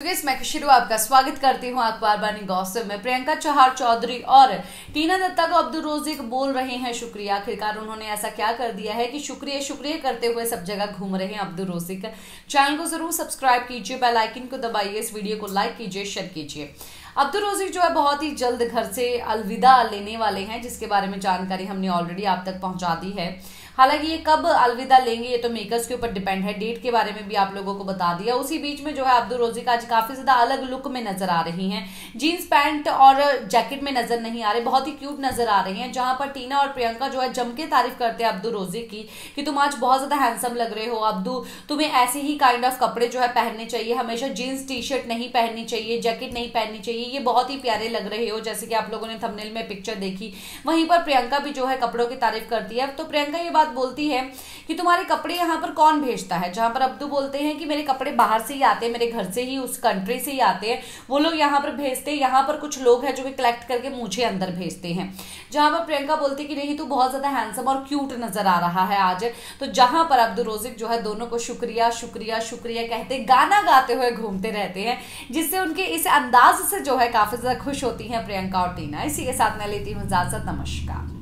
मैं शुरू आपका स्वागत करती हूँ अखबार बानी गौसम में। प्रियंका चौहान चौधरी और टीना दत्ता को अब्दुल रोजिक बोल रहे हैं, शुक्रिया। आखिरकार उन्होंने ऐसा क्या कर दिया है कि शुक्रिया शुक्रिया करते हुए सब जगह घूम रहे हैं अब्दुल रोजिक। चैनल को ज़रूर सब्सक्राइब कीजिए बेल आइकन को दबाइए, इस वीडियो को लाइक कीजिए शेयर कीजिए। अब्दुल रोजिक जो है बहुत ही जल्द घर से अलविदा लेने वाले हैं, जिसके बारे में जानकारी हमने ऑलरेडी आप तक पहुँचा दी है। हालाँकि ये कब अलविदा लेंगे, ये तो मेकर्स के ऊपर डिपेंड है। डेट के बारे में भी आप लोगों को बता दिया। उसी बीच में जो है अब्दुल रोजिक आज काफ़ी ज़्यादा अलग लुक में नज़र आ रही हैं। जीन्स पैंट और जैकेट में नज़र नहीं आ रहे, बहुत ही क्यूट नज़र आ रही हैं, जहाँ पर टीना और प्रियंका जो है जम के तारीफ़ करते हैं अब्दुल रोजिक की, कि तुम आज बहुत ज़्यादा हैंडसम लग रहे हो अब्दू। तुम्हें ऐसे ही काइंड ऑफ़ कपड़े जो है पहनने चाहिए, हमेशा जीन्स टी शर्ट नहीं पहननी चाहिए जैकेट नहीं पहननी चाहिए, ये बहुत ही प्यारे लग रहे हो, जैसे कि आप लोगों ने थंबनेल में पिक्चर देखी। वहीं पर प्रियंका भी जो है कपड़ों की तारीफ़ करती है। तो प्रियंका ये बात बोलती है कि तुम्हारे कपड़े यहाँ पर कौन भेजता है? जहाँ पर अब्दू बोलते हैं कि मेरे कपड़े बाहर से ही आते हैं, मेरे घर से ही, उस कंट्री से ही आते हैं। वो लोग यहाँ पर भेजते हैं यहाँ पर कुछ लोग हैं जो कि कलेक्ट करके मुझे अंदर भेजते हैं। जहाँ पर प्रियंका बोलती कि नहीं, तू बहुत ज़्यादा हैंडसम और क्यूट नज़र आ रहा है आज। तो जहाँ पर अब्दुल रोजिक जो है, दोनों को शुक्रिया शुक्रिया शुक्रिया कहते गाना गाते हुए घूमते रहते हैं, जिससे उनके इस अंदाज से जो है काफ़ी ज़्यादा खुश होती है प्रियंका और टीना। इसी के साथ मैं लेती हूँ इजाज़त, नमस्कार।